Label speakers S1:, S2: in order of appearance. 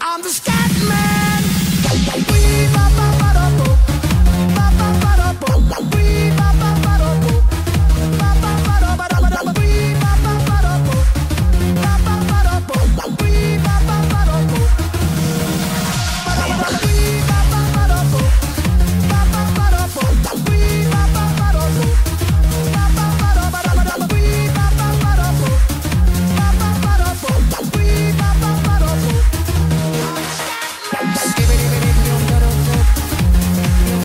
S1: I'm the sky.